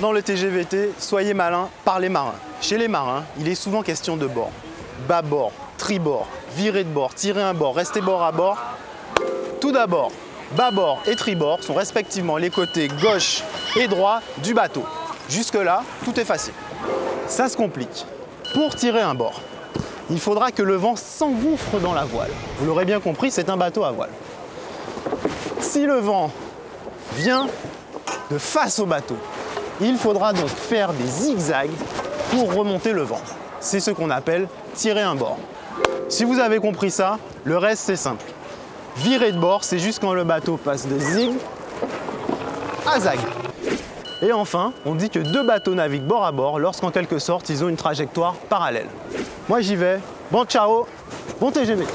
Dans le TGVT, soyez malin par les marins. Chez les marins, il est souvent question de bord. Bâbord, tribord, virer de bord, tirer un bord, rester bord à bord. Tout d'abord, bâbord et tribord sont respectivement les côtés gauche et droit du bateau. Jusque-là, tout est facile. Ça se complique. Pour tirer un bord, il faudra que le vent s'engouffre dans la voile. Vous l'aurez bien compris, c'est un bateau à voile. Si le vent vient de face au bateau, il faudra donc faire des zigzags pour remonter le vent. C'est ce qu'on appelle tirer un bord. Si vous avez compris ça, le reste c'est simple. Virer de bord, c'est juste quand le bateau passe de zig à zag. Et enfin, on dit que deux bateaux naviguent bord à bord lorsqu'en quelque sorte ils ont une trajectoire parallèle. Moi j'y vais, bon ciao, bon TGV